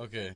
Okay.